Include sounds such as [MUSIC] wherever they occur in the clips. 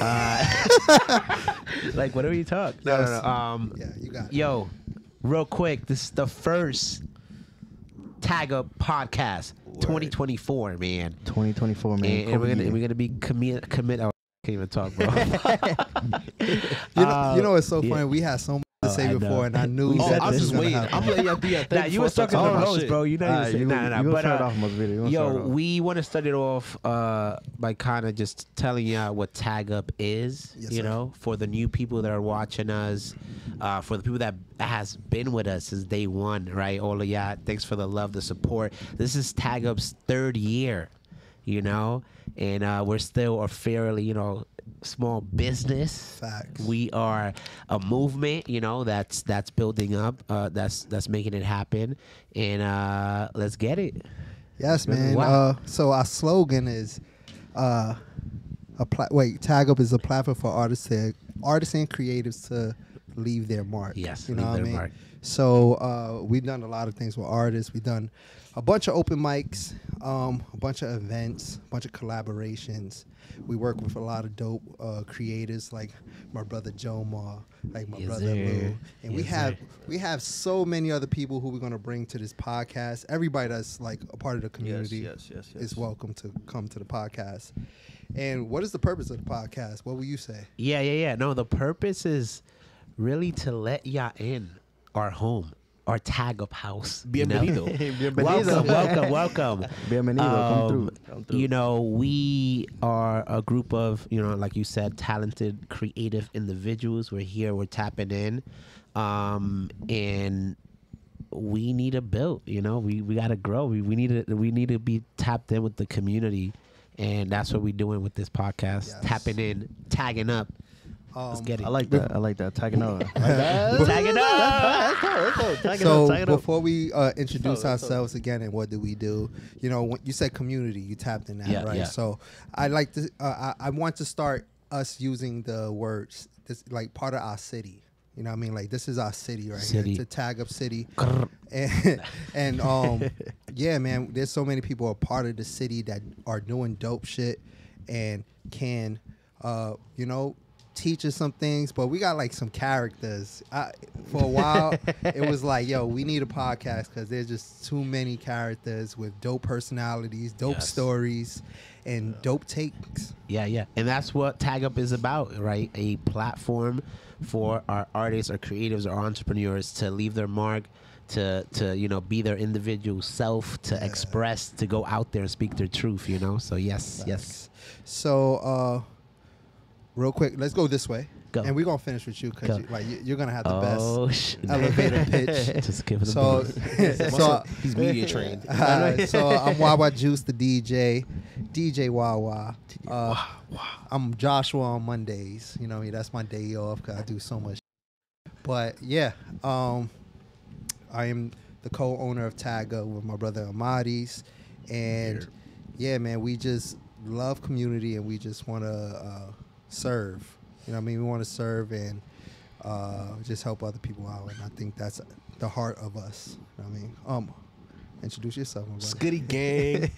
Uh, [LAUGHS] like, whatever you talk. No, no, no. Um, Yeah, you got it. Yo, real quick, this is the first Tag Up podcast, 2024, man. 2024, man. And, and we're gonna we're gonna be commit commit. Oh, I can't even talk, bro. [LAUGHS] You know, Uh, you know it's so [LAUGHS] yeah. funny. We had so much to Oh, say I know. before, and I knew Oh, said I'm just waiting. I'm letting y'all do your thing. nah, you before I was talking talking the about host, shit. bro. You know Alright, you you nah, gonna- nah, you nah. But start uh, off, Masvidal. You gonna Yo, we want to start it off uh, by kind of just telling y'all what Tag Up is, Yes, you sir. know, for the new people that are watching us, uh, for the people that has been with us since day one, right? All of y'all, thanks for the love, the support. This is Tag Up's third year, you know, and uh, we're still a fairly, you know, small business. Facts. We are a movement, you know, that's that's building up, uh, that's that's making it happen, and uh, let's get it. Yes, man. Wow. Uh, so our slogan is, uh, a pla- wait. Tag up is a platform for artists to artists and creatives to leave their mark. Yes, you know leave what I mean. mark. So uh, we've done a lot of things with artists. We've done a bunch of open mics, um, a bunch of events, a bunch of collaborations. We work with a lot of dope uh, creators like my brother Joe Ma, like my Yes, brother sir. Lou, and we have sir. we have so many other people who we're gonna bring to this podcast. Everybody that's like a part of the community yes, yes, yes. is welcome to come to the podcast. And what is the purpose of the podcast? What will you say? Yeah, yeah, yeah. No, the purpose is really to let y'all in our home, our tag up house. you know? Bienvenido. [LAUGHS] welcome, welcome, welcome. Bienvenido, come through. Um, Come through. You know, we are a group of, you know, like you said, talented, creative individuals. We're here, we're tapping in. Um, and we need to build, you know, we, we gotta grow. We, we need to we need to be tapped in with the community. And that's what we're doing with this podcast. Yes. Tapping in, tagging up. Let's Um, get it. I like that. I like that. Tag it Tagging out. tagging up. [LAUGHS] [LAUGHS] so before we uh, introduce ourselves again and what do we do you know when you said community you tapped in that Yeah, right yeah. so i like to uh, I, I want to start us using the words this like part of our city you know what i mean like this is our city right City. here it's a tag up city and, [LAUGHS] and um yeah man there's so many people are part of the city that are doing dope shit and can uh you know teach us some things but we got like some characters I, for a while [LAUGHS] it was like yo we need a podcast because there's just too many characters with dope personalities dope Yes. stories and dope takes Yeah, yeah. And that's what Tag Up is about, right? A platform for our artists our creatives our entrepreneurs to leave their mark, to to, you know, be their individual self, to express, to go out there and speak their truth, you know? So yes, yes. so uh real quick let's go this way Go. and we're gonna finish with you because you, like you, you're gonna have the Oh best sh- elevator [LAUGHS] pitch. Just give it a so [LAUGHS] so he's media trained. [LAUGHS] Uh, so I'm Wawa Juice, the DJ, DJ Wawa. Uh, I'm Joshua on Mondays. You know, that's my day off because I do so much. But yeah, um, I am the co-owner of Taga with my brother Amaurys, and yeah, man, we just love community and we just want to uh, serve. You know, what I mean, we want to serve and uh, just help other people out, and I think that's the heart of us. You know what I mean, um, introduce yourself, my. Skitty gang.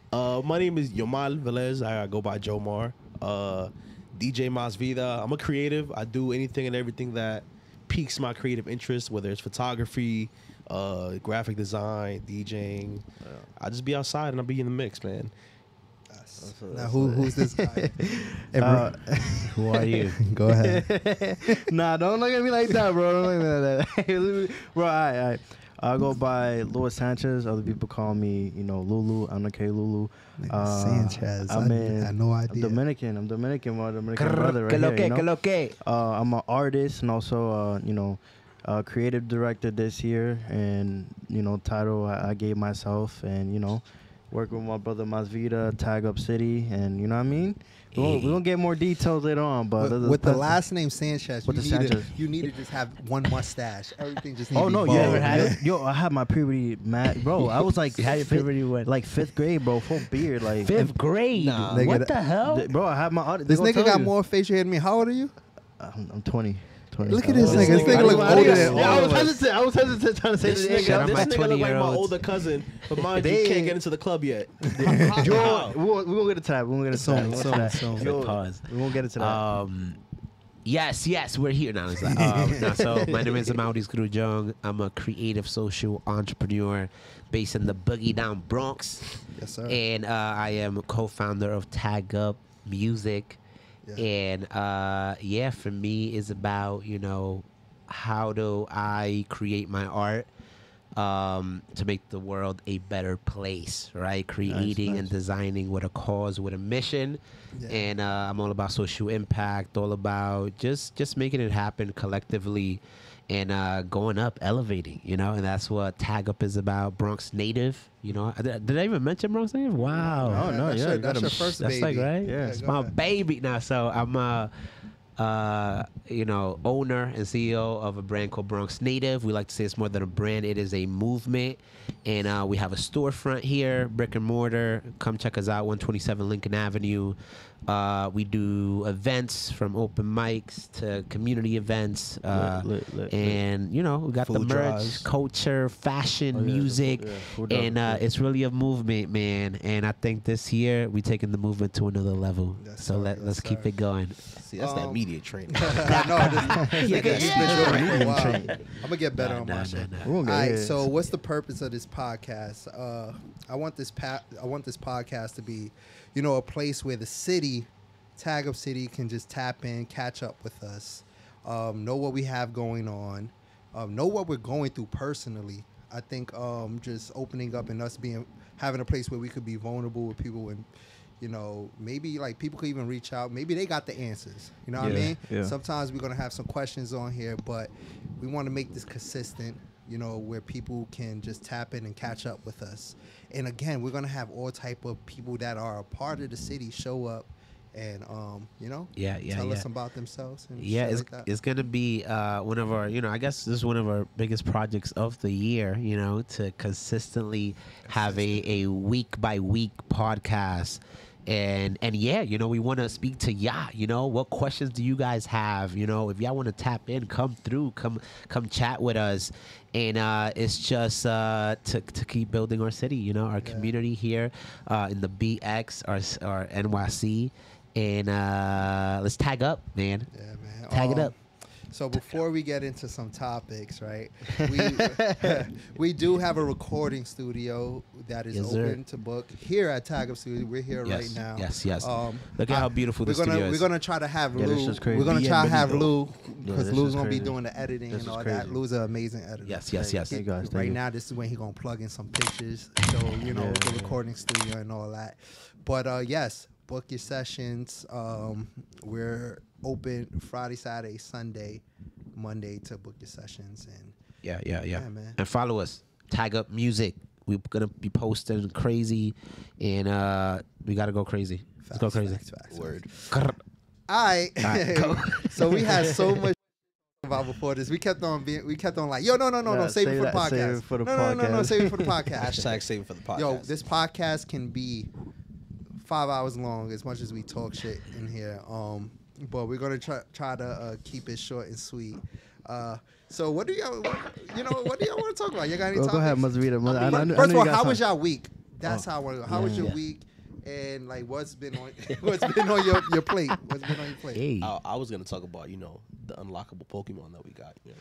[LAUGHS] uh, my name is Yomal Velez. I go by Jomar. Uh, DJ Mas Vida. I'm a creative. I do anything and everything that piques my creative interest, whether it's photography, uh, graphic design, DJing. I just be outside and I'll be in the mix, man. Yes. Now, who, who's this guy? [LAUGHS] Uh, [LAUGHS] Who are you? [LAUGHS] Go ahead. nah, don't look at me like that, bro. Don't look at me like that. bro, all right, all right. I go by Louis Sanchez. Other people call me, you know, Lulu. I'm the K Lulu. Uh, Sanchez. I'm I- in, I had no I'm. Dominican. I'm Dominican. My Dominican brother right Que here. que, you know? que? Uh, I'm an artist and also, uh, you know, uh, creative director this year. And, you know, title I, I gave myself. And, you know, working with my brother Masvita, Tag Up City. And, you know what I mean? We're gonna- we're going to get more details later on. But with, with the last name Sanchez, With you, the need to, Sanchez. you need to just have one mustache. Everything just needs Oh to no, be you bald. ever had it? Yo, I had my puberty, mad, bro. I was like, [LAUGHS] You had your puberty when? like fifth grade, bro. Full beard, like Fifth grade. Nah. What the hell? Th- bro. I had my. they This nigga got you. more facial hair than me. How old are you? I'm, I'm 20, 20. Look at this This nigga. This nigga- nigga look older think- than Yeah, I all was of us. hesitant. I was hesitant trying to say This this nigga, out this my nigga look like my 20-year-olds. older cousin, but mind you, They- can't get into the club yet. Yo, we won't, we won't get into that. We won't get into Soon, that. We won't soon, get into that. soon. Yo, Pause. We won't get into that. Um, yes, yes, we're here now. It's like, um, [LAUGHS] no, so my name is Amaurys Grullon. I'm a creative social entrepreneur based in the Boogie Down Bronx, Yes, sir. and uh, I am a co-founder of Tag Up Music. Yeah. And uh, yeah, for me, is about you know how do I create my art um, to make the world a better place, right? Creating and nice. designing with a cause, with a mission, Yeah. and uh, I'm all about social impact, all about just just making it happen collectively, and uh, going up, elevating, you know, and that's what Tag Up is about. Bronx native, you know. Did, did I even mention Bronx native? Wow. Oh, no, that's yeah, your, you that's him. your first That's baby. like right. Yeah. it's my ahead. baby now. So I'm a, uh, you know, owner and CEO of a brand called Bronx Native. We like to say it's more than a brand; it is a movement. And uh, we have a storefront here, brick and mortar. Come check us out, 127 Lincoln Avenue. Uh, we do events from open mics to community events. Uh, lit, lit, lit. and you know, we got the Food merch, drives. culture, fashion, Oh, yeah, music, yeah, and uh, it's really a movement, man. And I think this year we taking the movement to another level. Yes, so sir, let, let's keep sir. it going. See, that's that Um, media training. [LAUGHS] no, this, Yeah, this yeah. bitch over for a Medium while. train. I'm gonna get better Nah, on nah, my nah, shit. nah. We All right, here. so what's the purpose of this podcast? Uh, I want this pa- I want this podcast to be, you know, a place where the city, Tag Up City, can just tap in, catch up with us, um, know what we have going on, um, know what we're going through personally. I think um, just opening up and us being having a place where we could be vulnerable with people and. You know, maybe like people could even reach out. Maybe they got the answers. You know what I mean? yeah. Sometimes we're gonna have some questions on here, but we want to make this consistent you know where people can just tap in and catch up with us and again we're gonna have all type of people that are a part of the city show up and um you know Yeah, yeah, tell yeah. us about themselves and Yeah, it's, like it's gonna be uh, one of our, you know, I guess this is one of our biggest projects of the year. You know, to consistently have a, a week by week podcast, and and yeah, you know, we want to speak to y'all. You know, what questions do you guys have? You know, if y'all want to tap in, come through, come come chat with us, and uh, it's just uh, to to keep building our city. You know, our community here uh, in the BX, our our NYC. And uh, let's tag up, man. yeah man Tag it Um, up. So before we get into some topics right we [LAUGHS] [LAUGHS] we do have a recording studio that is Yes, sir. open to book here at tag up studio we're here Yes, right now yes, yes. um Look at I- how beautiful we're the gonna, studio is. We're gonna try to have Yeah, this Lou. is crazy. We're gonna try to have Lou because this Lou's gonna be doing the editing This and all that. Lou's an amazing editor. Yes, yes, yes. Hey, guys, right you. now, this is when he gonna plug in some pictures, So you know Yeah, the yeah. recording studio and all that. But uh, yes, book your sessions. Um, we're open Friday, Saturday, Sunday, Monday to book your sessions and yeah, yeah, yeah, Yeah, man. And follow us. Tag up music. We're gonna be posting crazy, and uh, we gotta go crazy. Let's go crazy. facts, facts. Word. All right. Alright, [LAUGHS] so we had so much [LAUGHS] about before this. We kept on being, we kept on like, yo, no, no, no, no, Yeah, save, it save for the that- save podcast. it for the no, no, no, no, no, save it for the podcast. [LAUGHS] Hashtag save it for the podcast. Yo, this podcast can be five hours long as much as we talk shit in here. Um, but we're gonna try try to uh, keep it short and sweet. Uh, so what do y'all, what, you know, what do y'all want to talk about? You got any Go, go ahead, topics? Mazvita. Maz- I, Fir- I, I First know of you all, got how was some. your week? That's Oh, how I want to. How was your Yeah. week? And like, what's been on [LAUGHS] what's been on your, your plate? What's been on your plate? Hey, I, I was gonna talk about you know the unlockable Pokemon that we got. You know,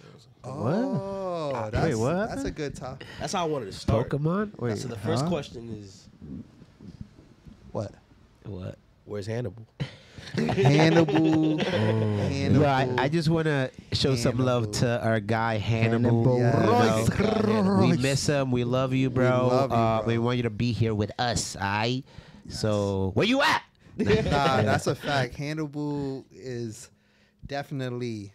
what I'm? What? Oh, Wait, that's, what that's a good topic. That's how I wanted to start. Pokemon. Wait, so the first huh? question is, What? What? where's Hannibal? [LAUGHS] Hannibal. Oh. Hannibal. Well, I, I just want to show some love to our guy Hannibal. Hannibal Yes. you know. Royce. We miss him. We love you, bro. love you, uh, bro. We want you to be here with us. Alright. So where you at? nah, [LAUGHS] that's a fact. Hannibal is definitely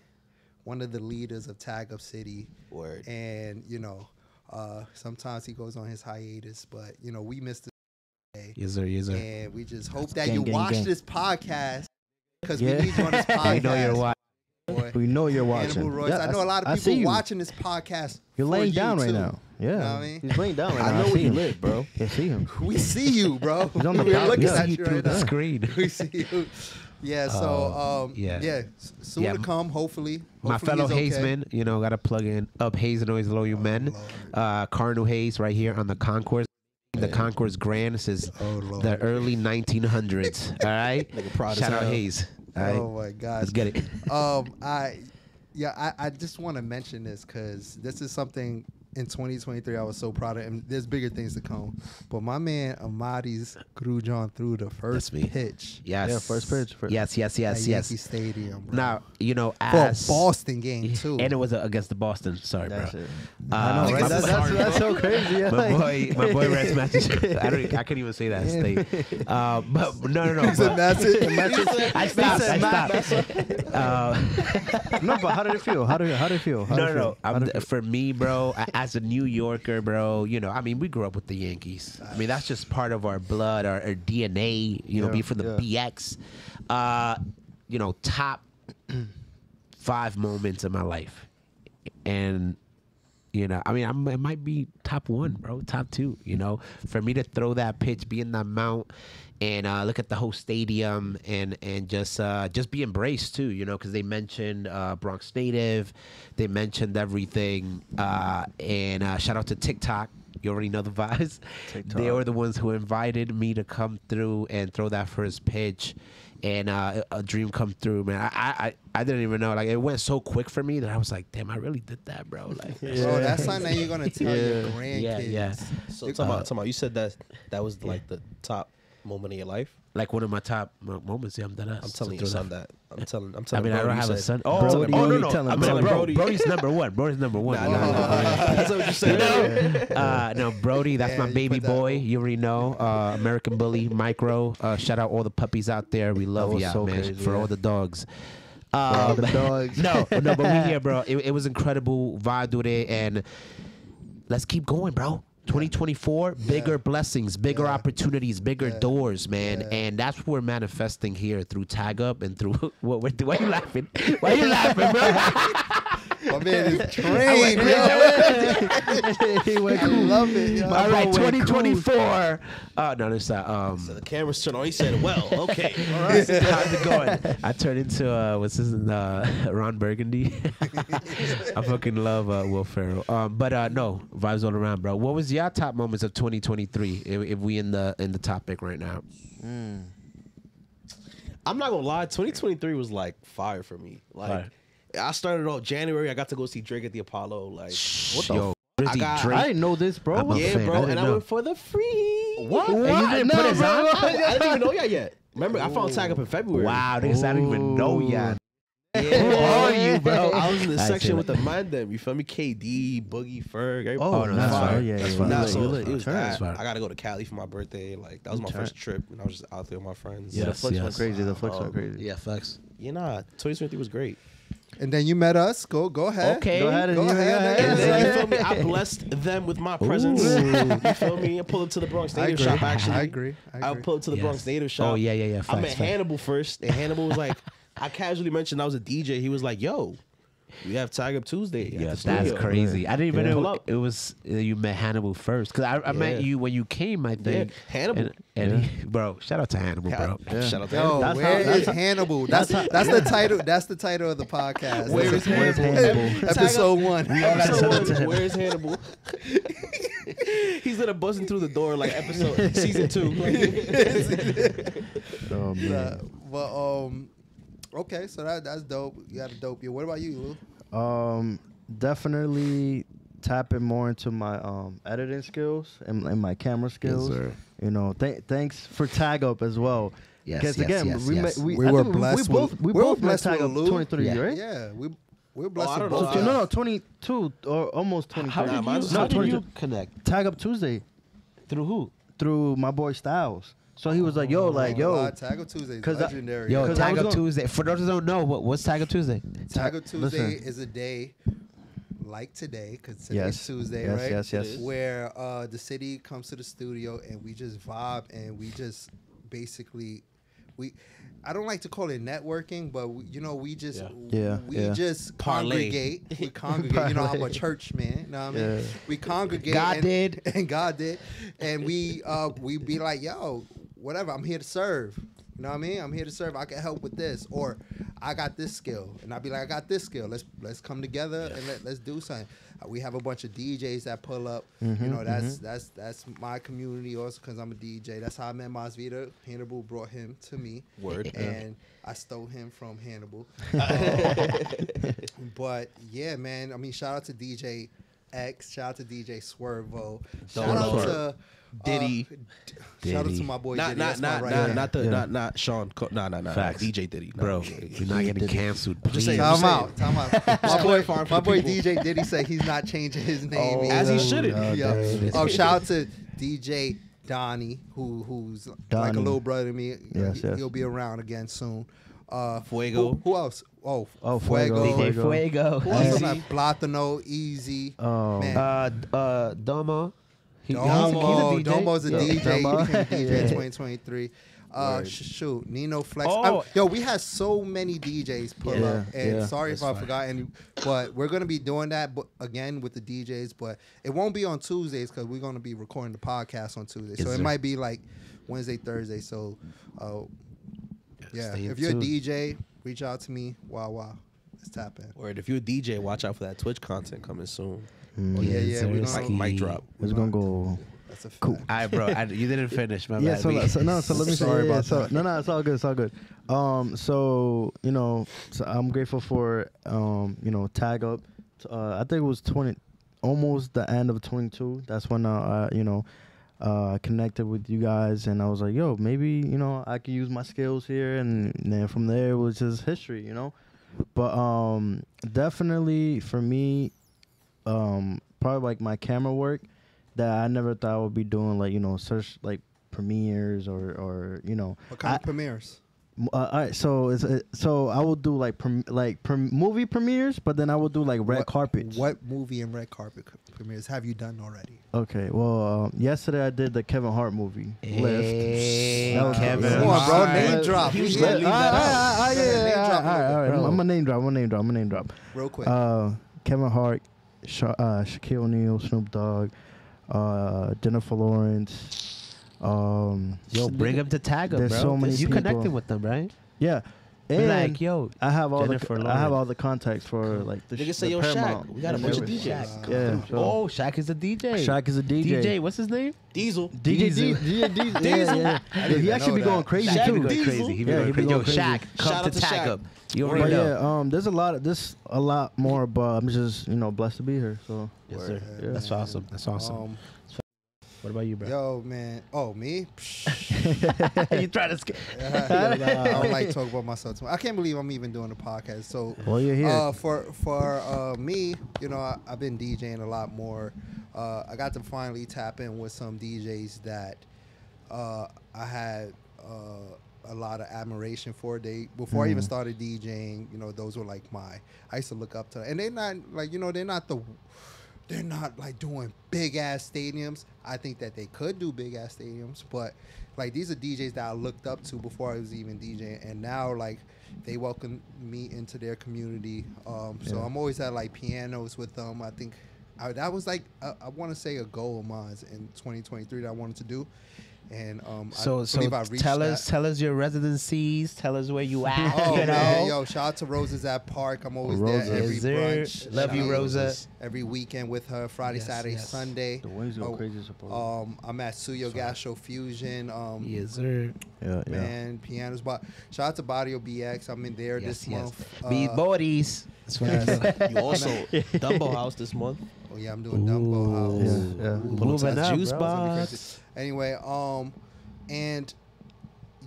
one of the leaders of Tag Up City. Word. And, you know, uh, sometimes he goes on his hiatus, but, you know, we missed it today. Yes, sir. Yes, sir. And we just hope that Gang, you gang, watch gang. this podcast because Yeah. we need you on this podcast. [LAUGHS] we know you're watching. boy. [LAUGHS] We know you're watching. Hannibal Royce. Yeah, I know a lot of people you. watching this podcast. You're laying you, down right now. Yeah. Know what I mean? He's laying down right I now. know see where you him. live, bro. Yeah, see him. [LAUGHS] We see you, bro. He's on the We're looking yeah. at you you through right the now. screen. we see you. Yeah, so Uh, um, yeah. yeah, soon Yeah, to come. Hopefully, My Hopefully fellow okay. You know, got to plug in up Hayes and always low you men. Lord. Uh, Cardinal Hayes right here on the Concourse. The Concourse Grand says Oh the early 1900s. All right, [LAUGHS] Nigga proud shout out hell. Hayes. All right, Oh my God. let's get it. um, I, yeah, I, I just want to mention this because this is something in 2023 I was so proud of, and there's bigger things to come. But my man Amadi's grew John through the first me. pitch Yes, Yeah, first pitch, first- Yes, yes, at yes, Yankee. Stadium. Bro. Now you know for a as Boston game too. and it was uh, against the Boston. Sorry, That's bro. it. Uh, I know, right? That's, that's, sorry, that's so crazy. Yeah, [LAUGHS] my like- boy, my boy Reds [LAUGHS] matches. I don't. I can't even say that state. Uh, but no, no, no. [LAUGHS] He said, but- "That's it." I stopped. I stopped. Uh, no, but how did it feel? How did how did it feel? How no, no, no. feel? How I'm, did it feel? for me, bro, a- as a New Yorker, bro, you know, I mean, we grew up with the Yankees. I mean, that's just part of our blood, our, our DNA. You know, Yeah, be from the yeah. BX. Uh, you know, top [CLEARS THROAT] five moments in my life, and you know, I mean, I'm, it might be top one, bro, top two. You know, for me to throw that pitch, be in that mount, and uh, look at the whole stadium, and and just uh, just be embraced too. You know, because they mentioned uh, Bronx native, they mentioned everything, uh, and uh, shout out to TikTok. You already know the [LAUGHS] vibes. TikTok. They were the ones who invited me to come through and throw that first pitch, and uh, a dream come through, man. I, I I I didn't even know. Like it went so quick for me that I was like, damn, I really did that, bro. Like. [LAUGHS] Bro, that's something that you're gonna tell your grandkids. [LAUGHS] Yeah, yeah. So talking about, talking about, you said that that was like the top moment of your life. like one of my top mo- moments. Yeah, I'm dead ass. I'm telling your son that. I'm telling. I'm I telling. mean, I don't you have a son. Oh, I'm oh, no, no. tell him, I'm tell telling him. Brody. Brody's number one. Brody's number one. Nah, No, nah, nah, nah. [LAUGHS] That's what you said. Uh, no, Brody, that's Yeah, my you baby that- boy. You already know. Uh, American Bully, Micro. Uh, shout out all the puppies out there. We love you, so man. crazy, for yeah. all the dogs. all the Um, dogs. [LAUGHS] no, no, but we here, bro. It, it was incredible. Vibe with and let's keep going, bro. 2024, bigger blessings, bigger Yeah. opportunities, bigger Yeah. doors, man. Yeah. And that's what we're manifesting here through Tag Up and through [LAUGHS] what we're doing. Why you laughing? Why are you laughing, bro? [LAUGHS] My man is [LAUGHS] trained, yo. [LAUGHS] he went I cool. love it, yo. All right, bro went 2024. Uh, no, this uh, um. So the camera's turned on. He said, "Well, okay, [LAUGHS] all How's it going? I turned into uh, what's his uh, Ron Burgundy. I fucking love uh, Will Ferrell. Um, but uh, no vibes all around, bro. What was your top moments of 2023? If, if we in the in the topic right now, I'm not gonna lie. 2023 was like fire for me. Like Fire. I started off January. I got to go see Drake at the Apollo. Like what the Yo, f- I got- Drake? I didn't know this, bro. I'm yeah, fan. I bro. didn't And I went for the free. What? And you didn't No, put his bro. on? I, I didn't even know y'all yet. Remember, I found Tag up in February. Wow, niggas, I didn't even know yet. Yeah. Who are you, bro? I was in the I section with the man them. You feel me? KD, Boogie, Ferg. everybody. Oh, no, that's nah, fire. Yeah, That's yeah, fire. yeah. Nah, so lit, you it was lit. that. I got to go to Cali for my birthday. Like that was my turn. first trip, and I was just out there with my friends. Yeah, the Yes, flicks yes. went crazy. The flicks Um, went crazy. Yeah, facts. You know, 2023 was great. And then you met us. Go, go ahead. Okay. Go ahead and Go you- ahead, And then you feel me? I blessed them with my presence. you feel me? I pulled up to the Bronx [LAUGHS] I Native shop. Actually, I agree. I I agree. pulled up to the Yes. Bronx Native shop. Oh yeah, yeah, yeah. I met facts. Hannibal first, and Hannibal was like, [LAUGHS] I casually mentioned I was a DJ. He was like, "Yo, we have Tag Up Tuesday." at Yeah, the that's studio." crazy. I didn't even Yeah. know it was uh, you met Hannibal first because I, I met you when you came. I think Hannibal. And, and he- [LAUGHS] bro, shout out to Hannibal, bro. Yeah. Shout out to Yo, Hannibal. That's where how- is that's how- Hannibal? That's that's the title. That's the title of the podcast. Where This is Where's Hannibal? Hannibal? Episode one. Episode one, Where's Hannibal? [LAUGHS] He's gonna buzzing through the door like episode season two. [LAUGHS] Oh, man. Uh, but um, okay, so that that's dope. You got a dope year. What about you, Lou? Um, definitely tapping more into my um editing skills and, and my camera skills. sir. You know, th- thanks for tag up as well. Yes, Because yes, again, yes, we, yes. Met, we, We were blessed We, with- both we we both met blessed tag with up 23, Yeah. right? Yeah, we we're blessed I with both. No, no, 22 or almost 23. How did you- no, how did you connect? Tag up Tuesday Through who? through my boy Styles. So he was like, "Yo, like, yo, Uh, Tag Up Tuesday is 'Cause I- legendary. Yo, 'Cause I Tag was Up gonna- Tuesday. For those who don't know, what what's Tag Up Tuesday? Tag Up Tuesday Listen. is a day like today, because today's Yes. Tuesday, Yes, right? yes, yes. Where uh, the city comes to the studio and we just vibe and we just basically we. I don't like to call it networking, but we, you know, we just Yeah. Yeah, we yeah. just Parlay. congregate. We [LAUGHS] congregate. you know, I'm a Parlay. church man. You know what I mean? Yeah. We congregate. God and, did. [LAUGHS] and God did, and we uh we be like, yo, whatever. I'm here to serve. You know what I mean? I'm here to serve. I can help with this, or I got this skill, and I'd be like, I got this skill. Let's let's come together and let, let's do something. Uh, we have a bunch of DJs that pull up. Mm-hmm, you know, that's that's that's my community also because I'm a DJ. That's how I met Masvita. Hannibal brought him to me. Word. And I stole him from Hannibal. [LAUGHS] Um, [LAUGHS] but yeah, man. I mean, shout out to DJ X. Shout out to DJ Swervo. Shout out Lord. to Diddy. uh, d- Shout out to my boy Not Diddy. not That's my not right not, hand. not the Yeah. not not Sean. Co- nah nah nah. Facts. DJ Diddy, not Bro, DJ. you're not getting canceled. Please. saying, Time I'm out. Time out. [LAUGHS] My boy, clarifying my boy. DJ Diddy said he's not changing his name. Oh, As he shouldn't. God Yeah. Oh, shout out to DJ Donnie, who who's like a little brother to me. Yes, he, yes. will be around again soon. Uh, Fuego. Who, who else? Oh, Oh, Fuego. DJ Fuego. Fuego. Who else? Easy. on? Platano, Easy. Oh. Man. Uh, uh, Domo. He- Domo, he's a- he's a DJ. Domo's a Yeah. DJ. Domo. He became [LAUGHS] a DJ in Yeah. 2023. Uh, Word. sh- shoot, Nino Flex. Oh. I'm- yo, we had so many DJs pull Yeah. up, and Yeah. sorry if That's I fine. forgot any, but we're gonna be doing that but again with the DJs, but it won't be on Tuesdays because we're gonna be recording the podcast on Tuesday, so Yes, it sir. might be like Wednesday, Thursday. So, uh, yeah, Stay if you're a. DJ, reach out to me. Wow, wow, let's tap in. Word. If you're a DJ, watch out for that Twitch content coming soon. Mm. Oh yeah, yeah, we Yes, gonna, Mic, mic drop. It's gonna go. That's a fact. Cool. All right, bro. I, you didn't [LAUGHS] finish, my Yeah, bad. so, We- so no, so let me [LAUGHS] Sorry say, yeah, about so, that. No, no, it's all good, it's all good. Um, so you know, so I'm grateful for um, you know, tag up. Uh, I think it was 20, almost the end of 22. That's when uh, uh you know, uh, connected with you guys, and I was like, yo, maybe you know, I could use my skills here, and then from there it was just history, you know. But um, definitely for me, um, probably like my camera work that I never thought I would be doing, like you know, search like premieres or or you know. What kind I- of premieres? Uh, all right, so it's uh, so I will do like prem- like prem- movie premieres, but then I will do like red What- carpets. What movie and red carpet premieres have you done already? Okay, well, um, yesterday I did the Kevin Hart movie, Lift. Hey, That was Kevin. Come on, bro. Alright. Name drop. He We was here. gonna leave that Ah, out. ah, ah, Go yeah, ahead, yeah, name yeah, drop all right, it. all right. I'm gonna name drop. I'm gonna name drop. I'm gonna name drop. Real quick. Uh, Kevin Hart, Sha- uh, Shaquille O'Neal, Snoop Dogg, uh, Jennifer Lawrence. Um, Yo, bring him to tag him, There's so many you people. connected with them, right? Yeah, Be and like, yo, I have all Jennifer the I have all the contacts for like the. Nigga sh- say, the yo, Paramount Shaq, we got a bunch of everything. DJs. Yeah, so- oh, Shaq is a DJ. Shaq is a DJ. DJ, what's his name? Diesel. DJ D, DJ D, [LAUGHS] yeah, yeah. He actually know be going crazy Shaq too. be going crazy. He be Yeah, going crazy. Yo, going. Shaq, come Shout to out to tag Shaq. him. You But already know. yeah, um, there's a lot of this, a lot more, but I'm just you know blessed to be here. So Yes, sir. Yeah. That's awesome. That's awesome. Um, what about you, bro? yo, man. Oh, me? [LAUGHS] you try to skip? [LAUGHS] I don't like talk about myself too much. I can't believe I'm even doing a podcast. So, well, you're here. uh, for for uh, me, you know, I, I've been DJing a lot more. Uh, I got to finally tap in with some DJs that uh, I had uh, a lot of admiration for. They before I even Mm. started DJing, you know, those were like my I used to look up to, and they're not like you know they're not the they're not like doing big ass stadiums. I think that they could do big ass stadiums, but like these are DJs that I looked up to before I was even DJing, and now like they welcome me into their community. Um, so Yeah. I'm always at like pianos with them. I think I, that was like I, I want to say a goal of mine in 2023 that I wanted to do, and um, So, I so I reached tell that. us, tell us your residencies. Tell us where you [LAUGHS] at. Oh you know? man, yo! Shout out to Roses at Park. I'm always Rosa. there every Yes, sir. brunch. Love Shout you, Rosa. Every weekend with her, Friday, Yes, Saturday, yes. Sunday. the wings go oh, crazy. Suppose. Um, I'm at Suyo Gastro Fusion. Um, Yes, sir. yeah, yeah. man, pianos. But shout out to Barrio BX. I'm in there Yes, this yes. month. Meet Uh, bodies. That's what yes. I do. [LAUGHS] You also Dumbo House this month. Oh yeah, I'm doing Dumbo House. Yeah, yeah. Ooh, Moving Outside up, juice bro. That's gonna be box. Crazy. Anyway, um, and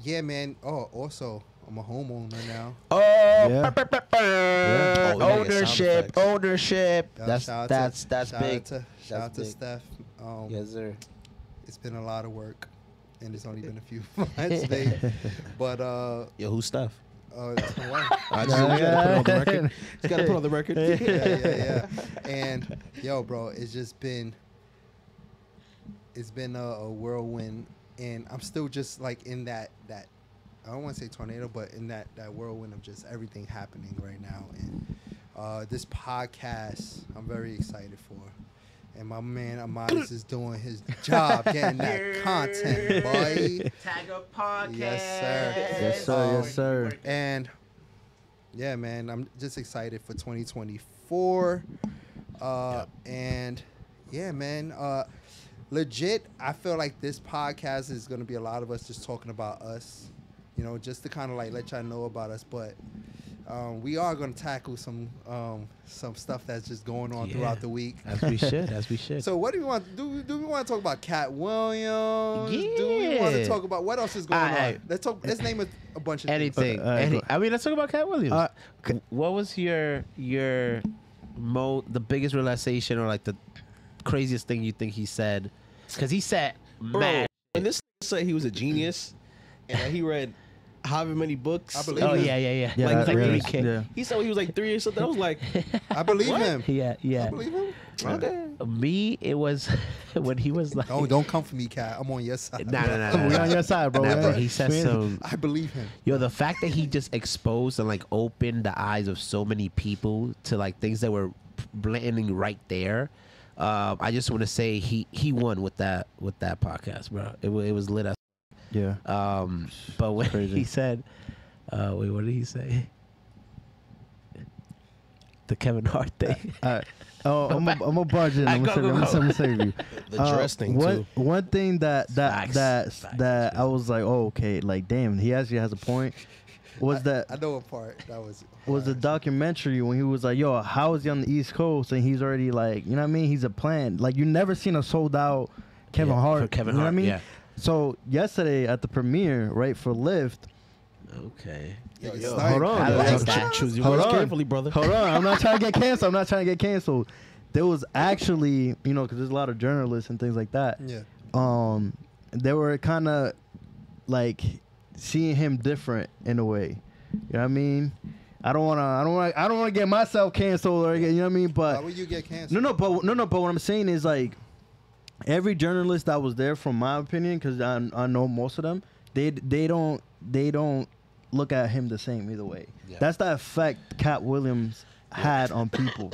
yeah, man. Oh, also, I'm a homeowner now. Oh, Yeah. Yeah. Oh, we gotta get sound ownership, effects. ownership. Yeah, That's shout that's to, that's shout big. Out to, shout out to big. Steph. Um, Yes, sir. it's been a lot of work, and it's only been a few [LAUGHS] months, [LAUGHS] babe. But uh, Yo, who's Steph? uh, it's my wife. [LAUGHS] I just gotta put on the record. Just gotta put on the record. yeah, yeah, yeah. And yo, bro, it's just been it's been a, a whirlwind, and I'm still just like in that that I don't want to say tornado, but in that that whirlwind of just everything happening right now. And uh, this podcast, I'm very excited for. And my man Amaurys is doing his job, [LAUGHS] getting that content, boy. Tag up podcast. Yes, sir. Yes, sir. Yes, sir. And yeah, man, I'm just excited for 2024. Uh, And yeah, man, uh, legit, I feel like this podcast is going to be a lot of us just talking about us, you know, just to kind of like let y'all know about us. But um, we are going to tackle some um, some stuff that's just going on Yeah. throughout the week. As we should. As we [LAUGHS] should. So what do we want? Do we, do we want to talk about Katt Williams? Yeah. Do we want to talk about what else is going Alright. on? Let's talk. Let's name a, a bunch of things. anything. Uh, uh, any, go- I mean, let's talk about Katt Williams. Uh, what was your your mo the biggest realization or like the craziest thing you think he said? Because he said Bro, mad. when this said he was a genius and he read however many books. I believe Oh him. yeah, yeah, yeah. Yeah, Like that- three yeah, He said when he was like three or something. I was like, I believe What? him. Yeah, I yeah. believe him. okay. Me, it was [LAUGHS] when he was like, Don't don't come for me, Katt. I'm on your side. Nah, nah, nah, [LAUGHS] nah, We nah. on your side, bro. Nah, bro, he said we ain't- some. I believe him. Yo, the fact that he just exposed and like opened the eyes of so many people to like things that were blatantly right there. Um, I just want to say he he won with that with that podcast, bro. It it was lit as. Yeah. Um, but when Crazy. he said, uh, wait, what did he say? [LAUGHS] The Kevin Hart thing. All right. Oh, [LAUGHS] I'm a, I'm a barge in. I'm gonna go, save, go, I'm gonna save you. [LAUGHS] The Uh, dress thing one, too. One thing that that Facts. that Facts. that I was like, oh, okay, like damn, he actually has a point. Was that I know a part that was was the hard. documentary when he was like, yo, how is he on the East Coast and he's already like, you know what I mean? He's a plan. Like you never seen a sold out Kevin Yeah, Hart. for Kevin you know Hart, what I mean? yeah. So yesterday at the premiere, right for Lift. Okay. Yo, Yo, hold on. I like Hold that. Choose your Hold words on. carefully, brother. Hold on, I'm not trying to get [LAUGHS] canceled. I'm not trying to get canceled. There was actually, you know, because there's a lot of journalists and things like that. Yeah. um they were kind of like seeing him different in a way. You know what I mean? I don't want to I don't wanna, I don't want to get myself canceled or you know what I mean, Why but would you get canceled? no no but no no but what I'm saying is like every journalist that was there from my opinion cuz I I know most of them, they they don't they don't look at him the same either way. Yeah. That's the effect Katt Williams had on people.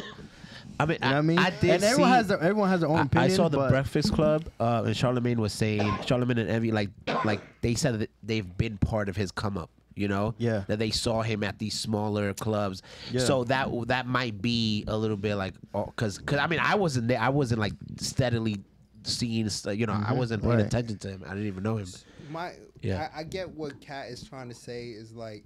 I mean, You know what I mean? I did and everyone see- has their everyone has their own I, opinion. I saw the but- Breakfast Club, uh, and Charlemagne was saying Charlemagne and Envy like like they said that they've been part of his come up. You know, Yeah. that they saw him at these smaller clubs. Yeah. So that that might be a little bit like, because because I mean I wasn't there. I wasn't like steadily seeing. You know, I wasn't paying Right. attention to him. I didn't even know him. my Yeah. I, I get what Katt is trying to say is like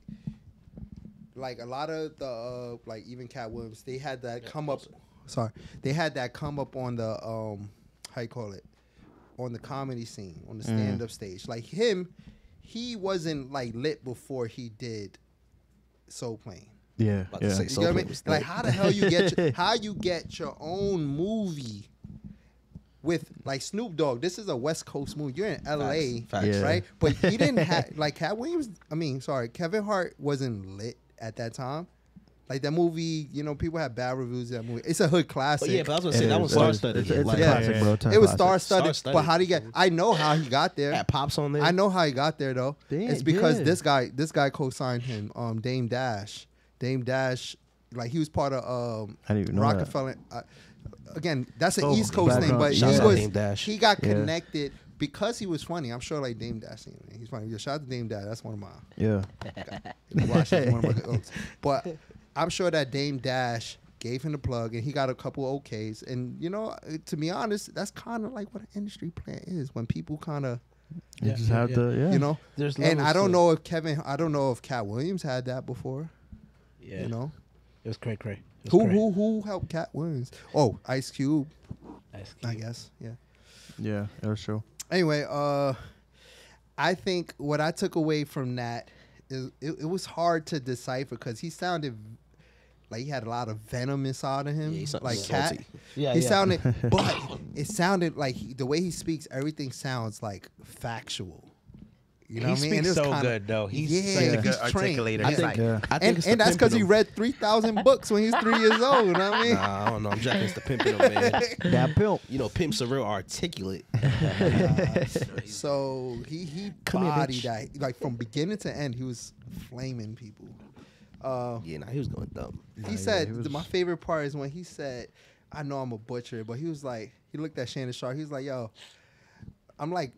like a lot of the uh, like even Katt Williams they had that come up sorry they had that come up on the um how you call it on the comedy scene on the Mm. stand up stage like him he wasn't like lit before he did Soul Plane Yeah. Yeah. say you Soul what I mean? Like how the hell you get your, [LAUGHS] how you get your own movie with like Snoop Dogg? This is a West Coast movie. You're in L.A. Facts. Facts. Yeah. right? But he didn't have [LAUGHS] like Katt Williams. I mean, sorry, Kevin Hart wasn't lit at that time. Like that movie, you know, people have bad reviews of that movie. It's a hood classic. But yeah, but I was gonna It say that is, was star studded. It's, it's like, a classic, bro. It was classic. star studded. Star-studded. But how do you get? I know how he got there. Had pops on there. I know how he got there though. Damn, it's because yeah. this guy, this guy co-signed him, um, Dame Dash. Dame Dash, like he was part of um, I didn't even know that. Rockefeller. Uh, again, that's an Oh, East Coast thing, but he was Dame Dash. he got Yeah. connected because he was funny. I'm sure like Dame Dash, he's funny. Yeah, shout out to Dame Dash. That's one of my Yeah. [LAUGHS] watch. One of my. [LAUGHS] But I'm sure that Dame Dash gave him the plug, and he got a couple OKs. And you know, to be honest, that's kind of like what an industry plan is when people kind of You Yeah, just yeah, have yeah. to, yeah. you know. There's And I don't know if Kevin, I don't know if Katt Williams had that before. Yeah, You know, it was cray cray. Was who cray. who who helped Katt Williams? Oh, Ice Cube, Ice Cube. I guess. Yeah. Yeah, that's true. Anyway, uh, I think what I took away from that is it, it was hard to decipher because he sounded like he had a lot of venom inside of him, Yeah, he like salty. Katt. Yeah, he yeah. sounded, [LAUGHS] but it sounded like he, the way he speaks, everything sounds like factual. You know he what I mean? And speaks so kinda- good though. He's Yeah, such a he's good trained. articulator. I think- like, Yeah. I think and and that's because he read three thousand books when he's three years old. You know what I mean? Nah, I don't know. I'm jacking the pimping him, man. [LAUGHS] That pimp. You know, pimps are real articulate. [LAUGHS] So he he Come here, bodied bitch. that like from beginning to end. He was flaming people. Uh, Yeah, nah, he was going dumb. he yeah, said he was- my favorite part is when he said, I know I'm a butcher, but he was like, he looked at Shannon Sharpe. He was like, yo, I'm like,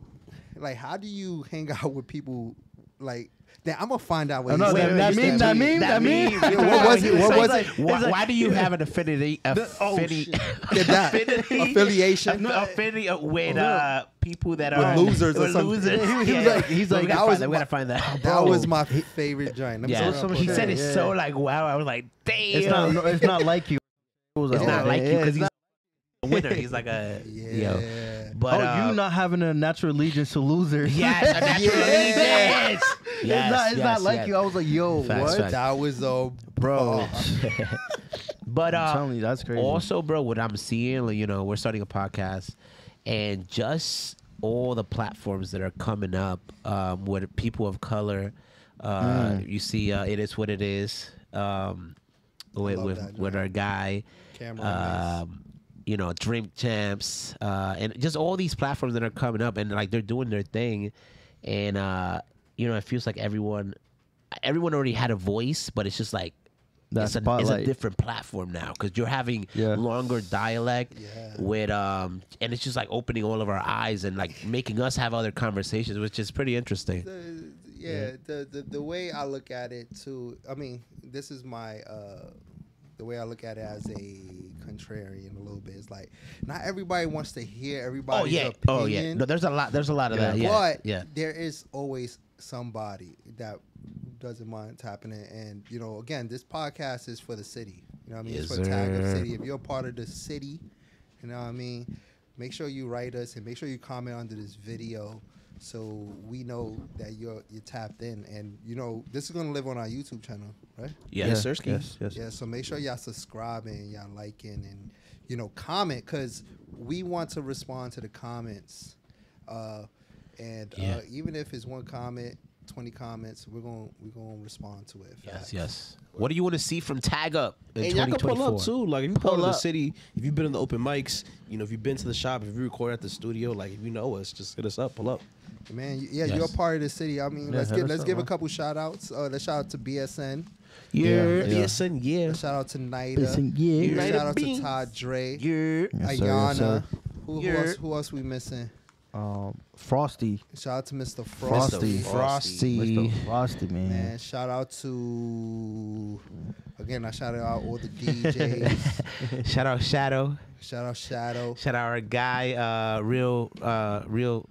like, how do you hang [LAUGHS] out with people like? Then I'm gonna find out what. Oh, no, that- that said- that meme- that meme- Yeah, [LAUGHS] what was it? What was it? Why, do you have an affinity? [LAUGHS] oh, [LAUGHS] Affinity, affiliation. affinity with uh, people that With are losers or something. losers. He was like- he's like, that was. We gotta find that. That was my favorite joint. Yeah, see some what I he said it's so like wow. I was like, damn. It's not. It's not like you. It's not oh, like you because he's winner. He's like a [LAUGHS] yo. Yeah. But oh, uh, you not having a natural allegiance to losers. [LAUGHS] yes, a natural Yeah. allegiance. it's Yes, not. It's yes, not like yes. you. I was like, yo, Facts, what, facts. That was a bro? [LAUGHS] But I'm uh, telling you, that's crazy. also, bro, what I'm seeing, like, you know, we're starting a podcast, and just all the platforms that are coming up um, with people of color. Uh, Mm. You see, uh, it is what it is. Um, with with, that with our guy, Cam'ron um, you know, Drink Champs, uh, and just all these platforms that are coming up, and like they're doing their thing, and uh, you know, it feels like everyone, everyone already had a voice, but it's just like That it's, a, it's a different platform now because you're having Yeah. longer dialect Yeah. with um and it's just like opening all of our eyes and like making us have other conversations which is pretty interesting the, yeah, The, the the way I look at it too. I mean, this is my uh the way I look at it as a contrarian a little bit. It's like not everybody wants to hear oh, everybody's oh yeah opinion. oh yeah no there's a lot there's a lot of that yeah but yeah there is always somebody that doesn't mind tapping it. And you know, again, this podcast is for the city. You know, what I mean, Yes, it's for Tag Up. City. If you're a part of the city, you know, what I mean, make sure you write us and make sure you comment under this video. So we know that you're you're tapped in, and you know this is gonna live on our YouTube channel, right? yeah, Yes, Sirski. Yes, yes. Yeah, so make sure y'all subscribing, y'all liking, and you know comment because we want to respond to the comments. Uh, and Yeah. uh, even if it's one comment, twenty comments, we're gonna we're gonna respond to it. yes Facts. yes what do you want to see from tag up in And y'all can pull 2024 up too. Like if you pull Pull to the up. city, if you've been in the open mics, you know, if you've been to the shop, if you record at the studio, like if you know us, just hit us up, pull up. Man, you- yeah, Yes. you're a part of the city. I mean, Yeah, let's hit give us let's up, give a man. couple shout outs. Uh, let's shout out to BSN. yeah Yeah. BSN, yeah. Shout out to Nida. BSN, yeah. Shout out to Todd Dre. yeah Yes, sir, yes, Ayana. sir. Who, who Yeah. else? Who else we missing? Um, Frosty, Shout out to Mr. Frost. Frosty. frosty Mr. Frosty, man. Man, shout out to again. I shout out all the [LAUGHS] DJs. shout out shadow shout out Shadow, shout out our guy uh real uh real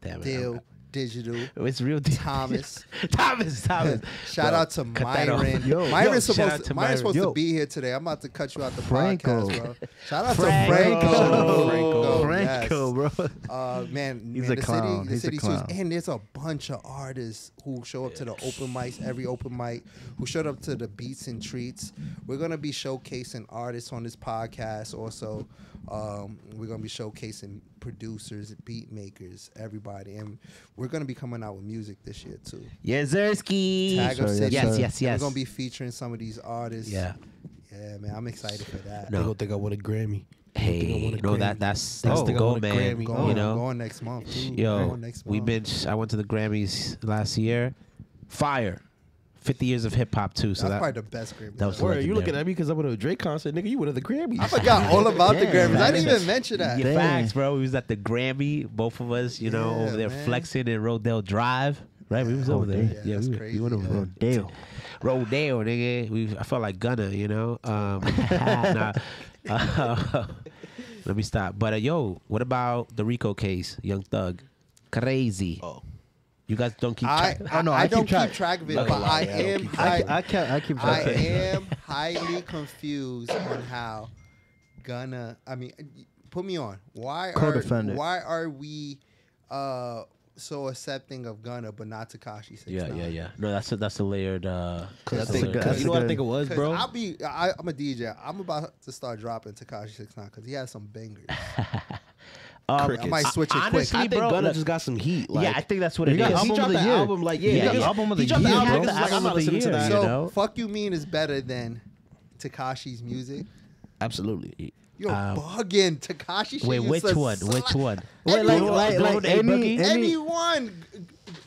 damn it Deal, Digital, it's real. Thomas. [LAUGHS] Thomas Thomas shout Bro, out to cut that off. Myron. Yo, Myron's yo, supposed to to, Myron's Myron. supposed to be here today. I'm about to cut you out the Franco. podcast, bro. Shout out Franco. to Franco. Franco. Franco, yes. bro. Uh, man, He's man, a the clown. city, the He's a city clown. suits, and there's a bunch of artists who show up to the open mics, every open mic, who showed up to the beats and treats. We're gonna be showcasing artists on this podcast. Also, um, we're gonna be showcasing producers, beat makers, everybody, and we're gonna be coming out with music this year too. Yezersky. Tag up sir, City. yes, yes yes yes We're gonna be featuring some of these artists. yeah yeah, man, I'm excited for that. No. They don't think I want a Grammy. They gonna think I hey won a no that that's that's gonna the goal man Grammy. I'm you know going next month. Too. Yo, going next we month. been. I went to the Grammys last year. Fire, fifty years of hip hop too. So That's that probably the best Grammy. that was ever. Word, you legendary. looking at me because I went to a Drake concert, nigga? You went to the Grammys. I forgot all [LAUGHS] about the Damn, Grammys. I didn't even mention that. yeah, facts, bro. We was at the Grammy, both of us. You know, Yeah, over there man. flexing in Rodale Drive. Right, we was Oh, over there. damn. Yeah, Yeah, that's we, crazy, we went over yeah. there. Rodale. Rodale, nigga. We I felt like Gunna, you know. Um, [LAUGHS] nah, uh, [LAUGHS] let me stop. But uh, yo, what about the Rico case, Young Thug? Crazy. Oh, You guys don't keep I, track. I, Oh, no, I, I don't track. keep track of it, but I yeah, I don't am I, I, I can't. I keep I track. of it. am highly confused on how gonna. I mean, put me on. Why are Co-defendant. why are we uh so accepting of Gunna but not Tekashi Six Yeah, yeah, yeah. No, that's a that's a layered. Uh, because that's a think layered- good- cause you know what I think it was, bro. I'll be. I, I'm a DJ. I'm about to start dropping Tekashi Six Nine because he has some bangers. [LAUGHS] Um, I might switch it quick. honestly, I think bro, Gunna just got some heat. Like, yeah, I think that's what You it got is. he dropped of the the year. album like yeah, Yeah, he yeah. just- Album of he the dropped the year, album. bro. Like, I'm not of the listening to year. that. you So know? fuck you mean is better than Tekashi's music? Absolutely. You're Um, bugging Tekashi. Wait, which one? slap- Which one? Wait, like, Anyone- like, like Golden any, any, anyone.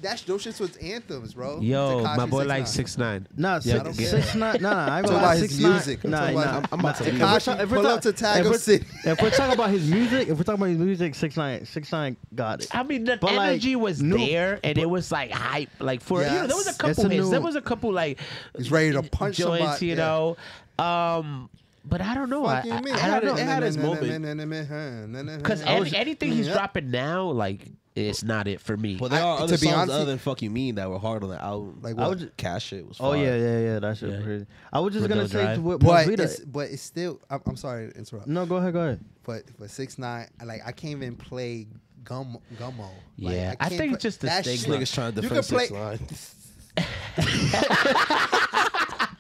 That's those shits was anthems, bro. Yo, my Tekashi boy 6ix9ine. like six nine. Nah, Yeah, six, don't six care. nine. Nah, nah, I ain't [LAUGHS] Talk gonna about his Six nine. music. I'm Nah, talking nah. about- I'm about to If we're Tekashi, ta- if we're pull ta- up to Taco if we're- City. If we're talking about his music, if we're talking about his music, six nine, six nine got it. I mean, the But, like, energy was new- there, and it was like hype. Like for you know, there was a couple It's a hits. new- there was a couple like He's ready to punch joints, somebody, you yeah. know. Um, but I don't know. I, I. I had don't know. it had its moment. Because I anything he's Yeah. dropping now, like, it's not it for me. But there I- are to other be songs honest- other than "Fuck You Mean" that were hard on the album. Like I what? would- Cash shit was. Oh yeah, yeah, yeah. That shit Yeah. crazy. I was just With gonna no say to what but Masvida- it's but it's still. I'm, I'm sorry to interrupt. No, go ahead, go ahead. But for six nine, like I can't even play gum gummo. Like, Yeah, I can't think play- it's just the that stigma. Niggas trying to defend can play- six nine. [LAUGHS] [LAUGHS] [LAUGHS]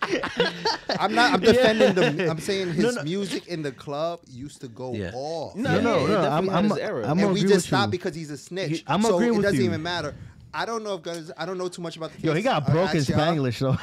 [LAUGHS] I'm not. I'm defending the. I'm saying his No, no. music in the club used to go Yeah. off. No, No, yeah, no, no. definitely I'm, had I'm, its era. I'm and we just with stopped because he's a snitch. He- I'm so agree it with doesn't even matter. I don't know if guns. I don't know too much about the case. Yo, he got I- broken actually, I- Spanglish though.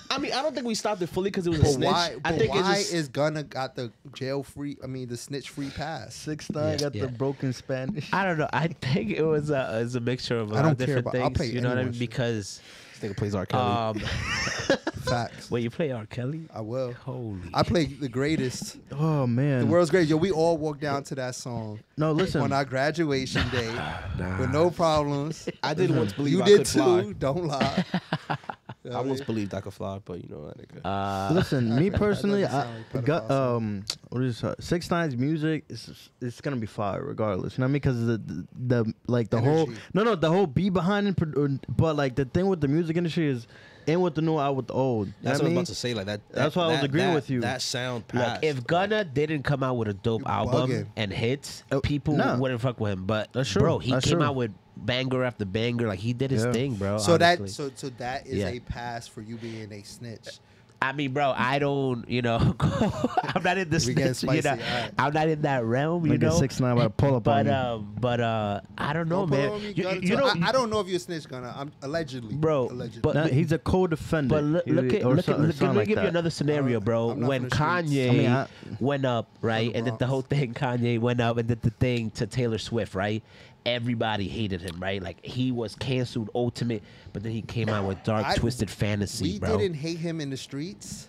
[LAUGHS] I mean, I don't think we stopped it fully because it was a snitch. why? I think why it's just, is Gunna got the jail free? I mean, the snitch free pass. Six nine got yeah. the broken Spanish. I don't know. I think it was a, it was a mixture of a I lot don't of care different about- I'll things. You know what I mean? Because this nigga plays R. Kelly. um, [LAUGHS] Facts. when you play R. Kelly, I will. holy, I play the greatest, Oh man. the world's greatest. Yo, we all walked down to that song no, listen. on our graduation [SIGHS] day nah. with no problems. I did once believe You I did could too. fly. Don't lie. [LAUGHS] I once believed I could fly, but you know that nigga. Uh, [LAUGHS] Listen, me [LAUGHS] personally, I like got um, what is it? Six Nine's music is it's gonna be fire regardless. You know what I mean? Because the, the the like the whole no no the whole beat behind it, but like the thing with the music industry is in with the new, out with the old. You That's what I what I was about to say. Like that. That's that- why I was agreeing that- with you. That sound Look, passed. if Gunna didn't come out with a dope album bugging. and hits, Uh, people nah. wouldn't fuck with him. But That's true. bro, he That's came true. out with banger after banger. Like he did his Yeah. thing, bro. So that so so that is Yeah. a pass for you being a snitch. I mean, bro, I don't, you know, [LAUGHS] I'm not in the We snitch, you know, spicy, alright. I'm not in that realm, you Nigga know. six nine about to pull up but on you. um, but uh, I don't know, Don't man. me, You, Gunna, you know, I, I don't know if you're a snitch, Gunna. I'm allegedly, Bro, Allegedly. but- No, he's a co-defendant. But look, He- look at look at look, let me like give you another scenario, bro. When from the streets. Kanye I mean, I- went up, right, and did the whole thing, Kanye went up and did the thing to Taylor Swift, right? Everybody hated him, right? Like he was canceled, ultimate. But then he came out with Dark I- Twisted Fantasy, we bro. didn't hate him in the streets.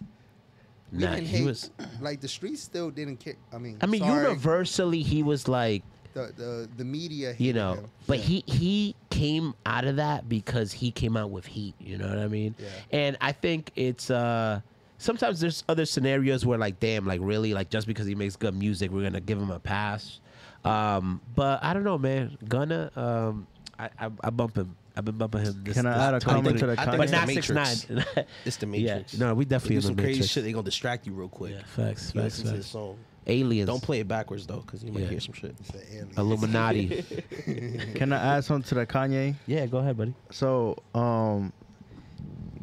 We Nah, didn't he hate, was- like the streets still didn't care. I mean, I mean, sorry, universally, he was like, the the the media, you know him. but Yeah. he he came out of that because he came out with heat you know what i mean Yeah. and i think it's uh sometimes there's other scenarios where like damn like really like just because he makes good music we're gonna give him a pass um but i don't know man gonna um i i, I bump him i've been bumping him this, Can I this add a comment to the I think but it's Kanye? not six Matrix. nine [LAUGHS] it's the yeah Matrix. no we They definitely do in some the crazy shit. They gonna distract you real quick. yeah facts You facts, listen to the song. aliens Don't play it backwards though, because you might Yeah. hear some shit. It's an illuminati [LAUGHS] [LAUGHS] Can I add something to the Kanye? yeah go ahead buddy So, um,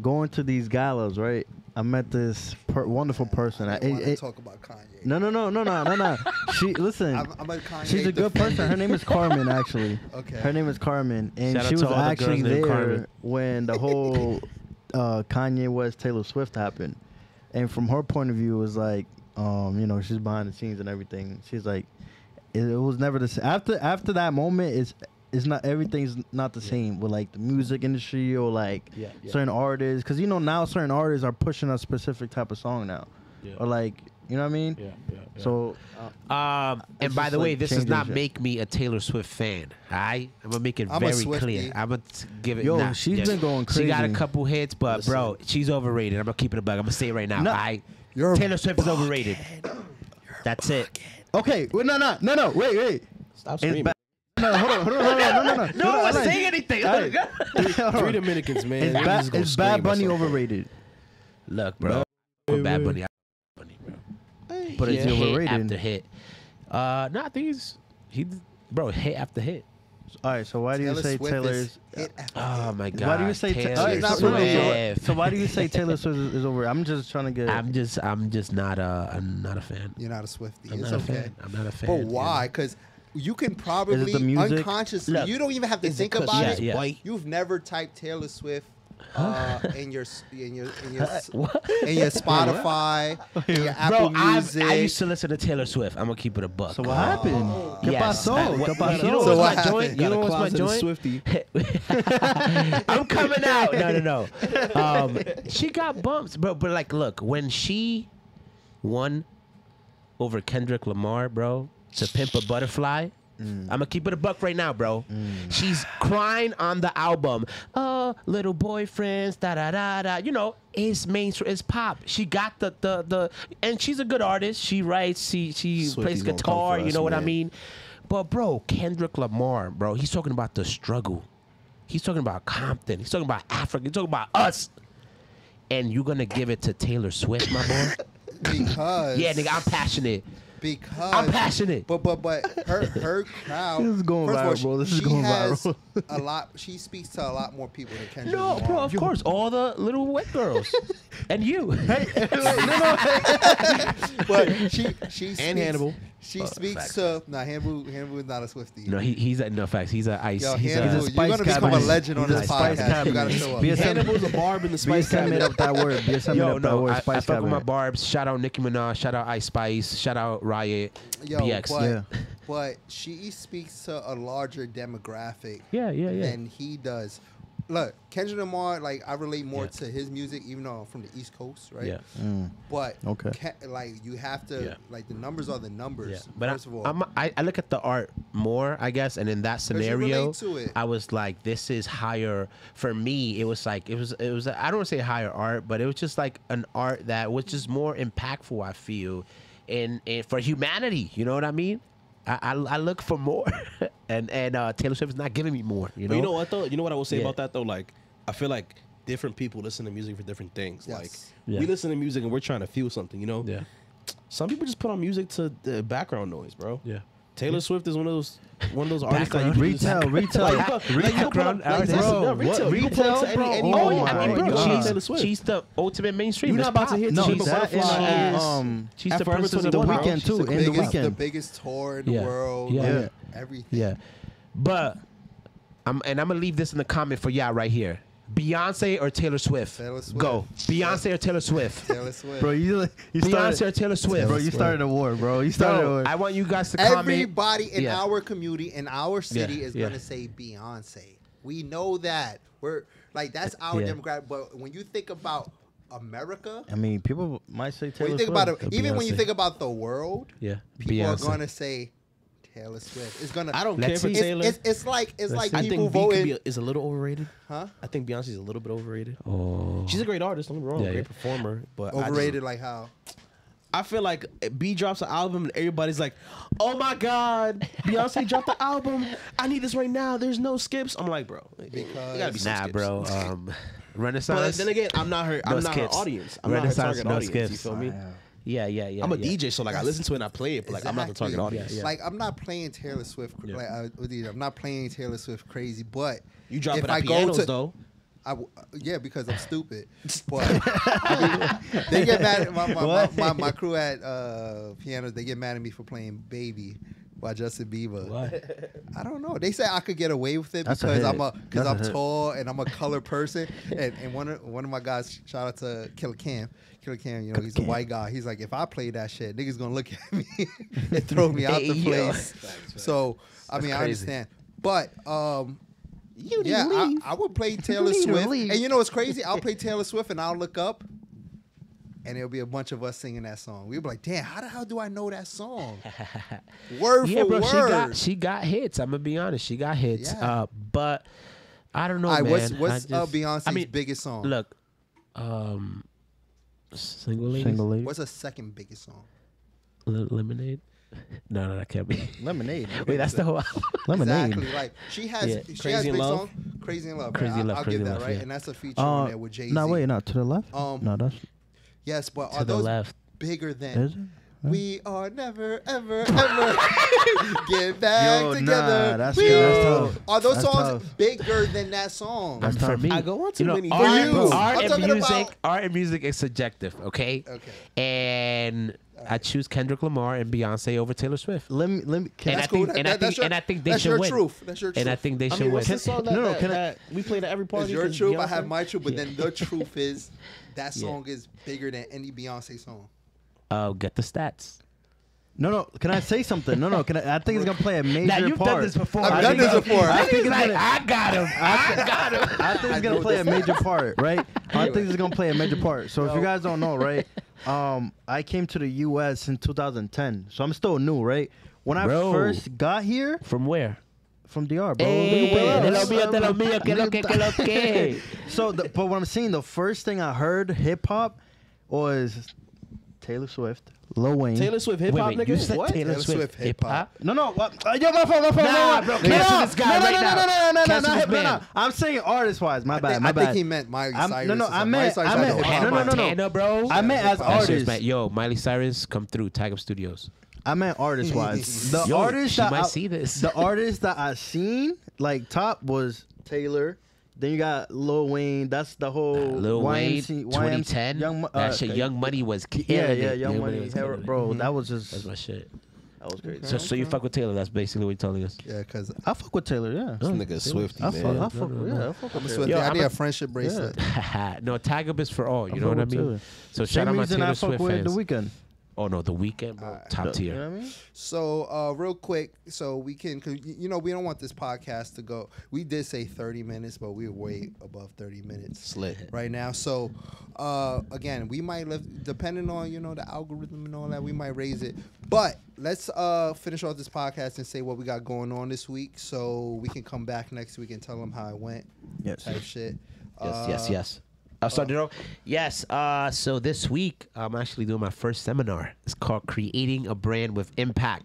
going to these galas, right? I met this per- wonderful person. I I- didn't want it- to it- talk about Kanye. no, no, no, no, no, no, no. [LAUGHS] She listen. I'm, I'm a Kanye. She's a good person. Her name is Carmen, [LAUGHS] actually. Okay. Her name is Carmen, and Shout she was to all the actually there Carmen. when the whole [LAUGHS] uh, Kanye West Taylor Swift happened. And from her point of view, it was like, um, you know, she's behind the scenes and everything. She's like, it, it was never the same. After after that moment, it's it's not everything's not the same with like the music industry or like Yeah, yeah. certain artists, because you know now certain artists are pushing a specific type of song now, Yeah. or like you know what I mean. yeah, yeah, yeah. So uh, Um, and by just the way, this does not shit. make me a Taylor Swift fan. All right, I'm gonna make it I'm very clear. I'm gonna give it. Yo, nah, she's yeah. been going crazy. She got a couple hits, but bro, she's overrated. I'm gonna keep it a bug. I'm gonna say it right now. No. I You're Taylor Swift is overrated. That's it. okay, wait, no, no, no, no, wait, wait. Stop screaming. Ba- no, hold on, hold on, hold on, no, no, no. [LAUGHS] No one was no, saying anything. [LAUGHS] Hey. Hold Three. Dominicans, man. Is, ba- is Bad Bunny overrated? Look, bro. For Bad Bunny, I Bunny, bro. But is he Hit after hit. Uh, no, I think he's he, bro, hit after hit. All right, so why do you say Swift Taylor's? is hit after Oh my god. Why do you say? Ta- Taylor all right, not so, so- Swift. so why do you say Taylor [LAUGHS] Swift is, is over? I'm just trying to get. I'm just, I'm just not a, I'm not a fan. You're not a Swifty. I'm it's not okay. a fan. I'm not a fan. But why? Because you can probably the unconsciously. Look, you don't even have to think it about Yeah, it. yeah. white? You've never typed Taylor Swift uh, [LAUGHS] in your in your in your s- in your Spotify, in your Apple Bro, I've, Music. I used to listen to Taylor Swift. I'm gonna keep it a buck. So what happened? ¿Qué Yes. pasó? Uh, what- ¿Qué? You know So what's what my happened? joint? You Got a know what's my closet of joint? Swifty. [LAUGHS] I'm coming out. No, no, no. Um, she got bumps, bro. But like, look, when she won over Kendrick Lamar, bro, to Pimp a Butterfly. Mm. I'm gonna keep it a buck right now, bro. Mm. She's crying on the album. Oh, little boyfriends, da da da da. You know, it's mainstream, it's pop. She got the the the, and she's a good artist. She writes, she she Swifty's plays guitar. for You us, know what I mean? But bro, Kendrick Lamar, bro, he's talking about the struggle. He's talking about Compton. He's talking about Africa. He's talking about us. And you're gonna give it to Taylor Swift, my boy? [LAUGHS] because yeah, nigga, I'm passionate. Because I'm passionate. But but but her [LAUGHS] her crowd. This is going first of all, viral, bro. This she is going has viral. a lot. She speaks to a lot more people than Kendrick. No, Lamar. bro, of course, all the little wet girls [LAUGHS] and you. Hey, [LAUGHS] no, But she she speaks, Hannibal. She Uh, speaks facts. to no Hannibal. Hannibal is not a Swifty. no, he, he's a no facts. He's a ice. Yo, he's Hannibal, a, a you're gonna become a legend on He's a this spice podcast. You cabinet. gotta show up. Be a Hannibal's a barb in the spice BSM made cabinet. up that word. BSM Yo, made up that no, word. I, I fuck with my barbs. Shout out Nicki Minaj. Shout out Ice Spice. Shout out Riot. Yo, BX. but Yeah. but she speaks to a larger demographic Yeah, yeah, yeah. than he does. Look, Kendrick Lamar, like I relate more Yeah. to his music, even though I'm from the East Coast, right? Yeah. Mm. But Okay. Ke- like you have to, Yeah. like the numbers are the numbers. Yeah, but first I, of all, I'm, I, I look at the art more, I guess, and in that you scenario, relate to it. I was like, this is higher for me. It was like it was it was I don't want to say higher art, but it was just like an art that was just more impactful. I feel, and, and for humanity, you know what I mean. I, I, I look for more, [LAUGHS] and and uh, Taylor Swift is not giving me more. You know, But you know what though? You know what I will say Yeah. about that though? Like, I feel like different people listen to music for different things. Yes. Like, Yeah. we listen to music and we're trying to feel something. You know? Yeah, Some people just put on music to the background noise, bro. yeah. Taylor Swift is one of those one of those artists that you Background. can just- Retail, [LAUGHS] retail, Like, you go- like, you Background like, artist. listen, no, Bro, retail. what? You can put up to Retail, any, bro? any Oh Oh, yeah, my I mean, bro, God. she's, Taylor Swift. she's the ultimate mainstream. You're not about to pop. hear No, Taylor that Swift and is- uh, um, She's the Forever princess of the weekend too. She's the in the weekend. the biggest tour in the Yeah. world. Yeah. like, Yeah. everything. Yeah, but I'm and I'm gonna leave this in the comment for y'all right here. Beyonce or Taylor Swift? Taylor Swift. Go. Beyonce or Taylor Swift? Taylor Swift. Bro, you you Beyonce or started. Taylor Swift? Bro, you started a war, bro. You started a war. I want you guys to comment. Everybody in Yeah. our community, in our city, Yeah, is yeah. gonna say Beyonce. We know that. We're like that's our Yeah. demographic. But when you think about America, I mean, people might say Taylor when you think Swift. about it, Or even when you think about the world, Yeah, people Beyonce. are gonna say Taylor Swift. It's gonna. I don't care for see. It's, Taylor. it's, it's like it's Let's like see. I people think B could voting. be, is a little overrated. huh? I think Beyonce's a little bit overrated. Oh, She's a great artist, don't get me wrong, Yeah, great yeah. performer. But I just- Overrated, like how? I feel like B drops an album and everybody's like, "Oh my God, Beyonce dropped the album! I need this right now. There's no skips." I'm like, bro, there gotta be some nah, skips. bro. Um, But Renaissance. then again, I'm not her. I'm No not her audience. I'm not her Renaissance, target no audience. You skips. feel me? Yeah, yeah, yeah. I'm a yeah. DJ, so like I listen to it and I play it, but like I'm not the target audience. Yeah. Like I'm not playing Taylor Swift. Yeah. Like I, with you, I'm not playing Taylor Swift crazy, but You drop if it I at go pianos to- though. I w- yeah, because I'm stupid. [LAUGHS] But they get mad at my my, my, What? my, my crew at uh, pianos. They get mad at me for playing "Baby" by Justin Bieber. What? I don't know. They say I could get away with it That's because hit. I'm a because That's a I'm hit. tall and I'm a color person. and and one of one of my guys, shout out to Killer Cam. Killer Cam, you know, he's a white guy. He's like, if I play that shit, niggas gonna look [LAUGHS] at me and [LAUGHS] throw me out the place. So I mean, I understand. But um You yeah, to I, leave. I would play [LAUGHS] Taylor Swift. And you know what's crazy? I'll play Taylor Swift and I'll look up and it'll be a bunch of us singing that song. We'll be like, damn, how the hell do I know that song? Word yeah, for bro. word. She got she got hits. I'm gonna be honest. She got hits. Yeah. Uh, but I don't know, All right, man. what's I what's uh, Beyonce's I mean, biggest song? Look, um, single ladies, Single lady. What's the second biggest song? Li- lemonade. [LAUGHS] No, no, that can't be. Lemonade. [LAUGHS] Wait, that's the whole. album. [LAUGHS] Lemonade. Exactly. Like she has Yeah. she Crazy has in big Love? song. Crazy in Love. Crazy right? in I- Love, I'll Crazy give that Love, right. yeah. And that's a feature Uh, on there with Jay Z. no, wait, no, to the left. Um, no, that's Yes, but to are the those left. bigger is than it? We are never, ever, ever [LAUGHS] get back Yo, nah, together. that's- Woo! that's tough. Are those That's songs tough. bigger than that song? That's for me. I go on too you know, many art, For you. art and music, about- art and music is subjective. Okay. Okay. And I choose Kendrick Lamar and Beyonce over Taylor Swift. Let me let me. Can And I, I think- That- and that- that's think- your- and I think they that's should your win. truth. That's your truth. And I think they I should mean, win. what's song that, No, no, that, can I- that we played at every party? It's your 'cause truth. I have my truth, but Yeah. then the truth is that [LAUGHS] Yeah. song is bigger than any Beyonce song. Oh, get the stats. no, no. Can I say something? No, no. Can I? I think it's gonna play a major Now you've part. done this before. I've I done think- this before. I think He's it's like, gonna. I got him. I got him. I think it's gonna play a major part, right? I think it's gonna play a major part. So if you guys don't know, right? Um, I came to the U.S. in 2010, so I'm still new, right? When I Bro. first got here From where? from DR, bro. Hey, de lo mío, de lo [LAUGHS] mío, que lo que, que lo que. So, the, but what I'm saying, the first thing I heard hip hop was Taylor Swift, Lil Wayne. Taylor Swift hip hop, wait, nigga. you said what? Taylor, Taylor Swift, Swift hip hop? No, no, what? Uh, yo, my phone, my phone, Nah, my bro, no, cancel no, this guy no, no, right no, now. No, no, no, no, Cancel no, no, no, no. I'm saying artist wise. My I bad, think, my I bad. think he meant Miley I'm- Cyrus. no, no, I meant- I meant- the hip Hannah hop. no, no, no. Montana, bro. I meant as That That artists. Yo, Miley Cyrus, come through. Tag up Studios. I meant artist wise. [LAUGHS] The Yo, artist she that might I, see this. The artist that I seen like top was Taylor. Then you got Lil Wayne. That's the whole Lil Wayne, YMC 2010. Young, Mo- that uh, shit, Young Money was killing Yeah, yeah, it. Young Money, was Hero- killing it. bro. That was just That's my shit. that was crazy. So, so you fuck with Taylor? That's basically what you're telling us. Yeah, because I fuck with Taylor. Yeah, This nigga Swifty, I fuck. man. I fuck. with- Yeah, I fuck with Swiftie. Taylor. Yo, I I'm need a- a friendship bracelet. [LAUGHS] no, tag up is for all. You I know what I mean? Taylor. So Same shout out my reason Taylor I fuck Swift with fans. the Weeknd. Oh no, the Weeknd, bro, Alright. top You tier. know what I mean? So, uh, real quick, so we can, cause you know, we don't want this podcast to go. We did say 30 minutes, but we're way above 30 minutes Slit. right now. So, uh, again, we might live, depending on you know the algorithm and all that, we might raise it. But let's uh, finish off this podcast and say what we got going on this week, so we can come back next week and tell them how it went, Yes. type shit. Yes, yes, Uh, yes. Uh, so, you know, yes. Uh, so this week I'm actually doing my first seminar. It's called "Creating a Brand with Impact."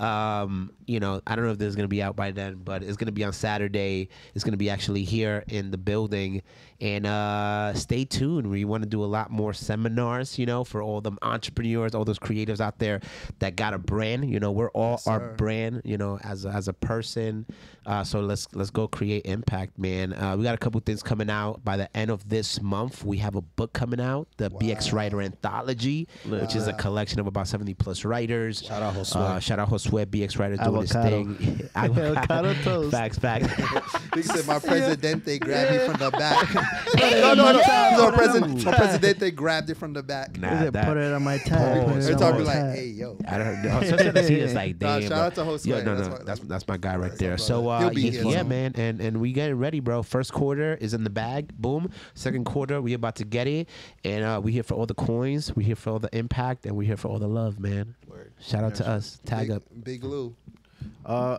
Um, you know, I don't know if this is gonna be out by then, but it's gonna be on Saturday. It's gonna be actually here in the building, and uh, stay tuned. We want to do a lot more seminars. You know, for all the entrepreneurs, all those creatives out there that got a brand. You know, we're all Yes, our sir. brand. You know, as a, as a person. Uh, so let's let's go create impact, man. Uh, we got a couple things coming out by the end of this month. We have a book coming out, the BX Writer Anthology, which is a collection of about seventy plus writers. Shout out Josue. Uh, shout out Josue, BX Writer doing his thing. [LAUGHS] Avocado [LAUGHS] toast. Facts, facts. [LAUGHS] He said, "My presidente grabbed me from the back." Hey, no, no, no. yo. no president, my presidente grabbed it from the back. Nah, Is that- put it on my tag? Oh, they're talking my like, tag. "Hey, yo." I don't know. Sometimes I see this like, Nah, damn. shout out to Josue. Yo, no, That's no, why- that's that's my guy right That's there. So uh, He'll be yeah, here yeah, soon. man, and and we getting ready, bro. First quarter is in the bag. Boom. Second quarter, we about to get it, and uh, we here for all the coins. We here for all the impact, and we here for all the love, man. Shout out to us. Tag Big, up. Big Lou. Uh,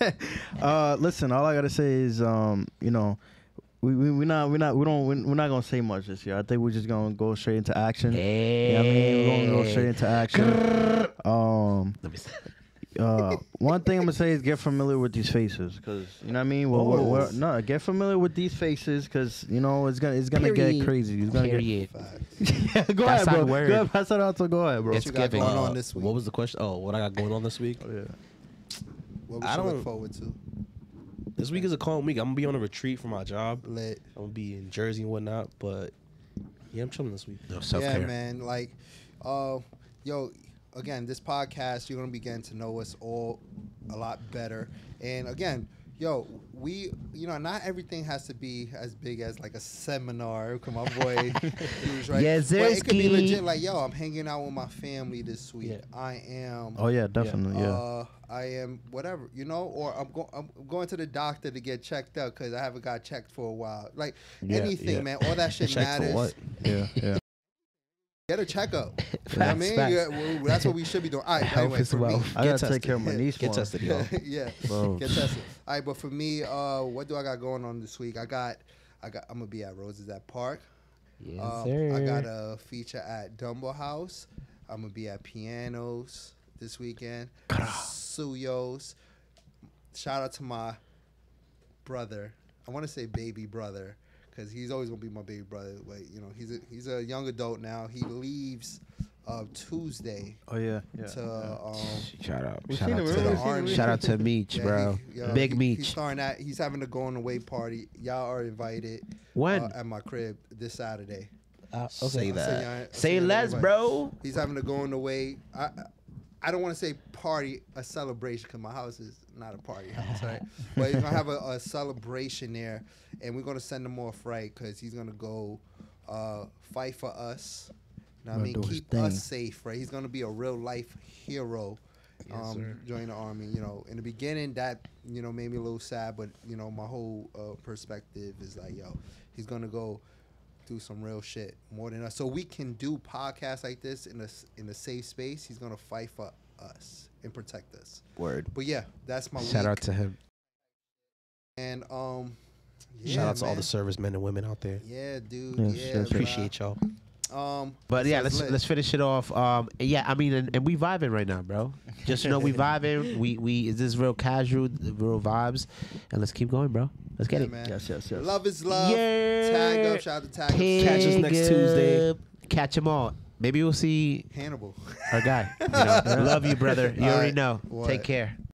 [LAUGHS] uh, listen, all I gotta say is, um, you know, we we we not we not we don't we're not gonna say much this year. I think we're just gonna go straight into action. Hey. Yeah, I mean, we're gonna go straight into action. Um, Let me see. Uh, one thing I'm gonna say is get familiar with these faces, cause you know what I mean. Well, we're, we're, no, get familiar with these faces, cause you know it's gonna it's gonna Period. get crazy. It's gonna Period. [LAUGHS] Facts. get. go That's ahead, bro. word. Go ahead, pass it out to go ahead, bro. It's you got giving. going Uh, on this week? What was the question? Oh, what I got going on this week? yeah. What we I don't- look forward to? This week is a calm week. I'm gonna be on a retreat for my job. Lit. I'm gonna be in Jersey and whatnot. But yeah, I'm chilling this week. No self care. Yeah, man. Like, uh, yo, again, this podcast, you're gonna begin to know us all a lot better. And again, yo, we, you know, not everything has to be as big as like a seminar. Come on, boy, [LAUGHS] Hughes, right? Yes, but it could be legit. Like, yo, I'm hanging out with my family this week. Yeah. I am. Oh yeah, definitely. Yeah. Uh, I am whatever, you know, or I'm going. I'm going to the doctor to get checked out because I haven't got checked for a while. Like Yeah, anything, yeah. man. All that [LAUGHS] shit Check for matters. what? yeah. Yeah. Get a checkup. [LAUGHS] you know what I mean, facts. yeah, well, that's what we should be doing. All right, Health anyway, is me. I gotta take care of my niece Get more. tested, yo. [LAUGHS] yeah, Bro. get tested. All right, but for me, uh, what do I got going on this week? I got, I got. I'm gonna be at Roses at Park. Yes, Um, sir. I got a feature at Dumbo House. I'm gonna be at Pianos this weekend. Suyos. Shout out to my brother. I want to say baby brother because he's always gonna be my baby brother. But you know, he's a he's a young adult now. He leaves uh, Tuesday Oh yeah, yeah. to um, Shout out. We Shout seen out him, to to the we seen him, army. Shout out to Meech, yeah, bro. he- yo, Big he- Meech. He's starting that. He's having a going away party. Y'all are invited. When? uh, at my crib this Saturday. Uh, Say I'll say that. y'all- I'll Say y'all less, invite. bro. He's having a going away. I I- I don't want to say party, a celebration, because my house is not a party house, right? [LAUGHS] but he's gonna have a, a celebration there, and we're gonna send him off right, because he's gonna go uh, fight for us. You know what I mean, keep thing. us safe, right? He's gonna be a real life hero. Um, join the army. You know, in the beginning, that you know made me a little sad, but you know, my whole uh, perspective is like, yo, he's gonna go do some real shit more than us. So we can do podcasts like this in a s- in a safe space. He's gonna fight for us and protect us. Word. But yeah, that's my Shout week. out to him. and um, yeah, Shout out to all man. the servicemen and women out there. Yeah, dude. Yes, yeah, yes, yes. Appreciate y'all. y'all. Um, But yeah, let's lit. let's finish it off. Um, yeah, I mean, and, and we vibing right now, bro. Just know we [LAUGHS] vibing. We we is this real casual, real vibes, and let's keep going, bro. Let's get Yeah, it. man. Yes, yes, yes. Love is love. Yeah. Tag up. Shout out to Tag up. Catch us next Pig Tuesday. Catch them all. Maybe we'll see Hannibal. our guy. [LAUGHS] You know, love you, brother. You All already right. know. What? Take care.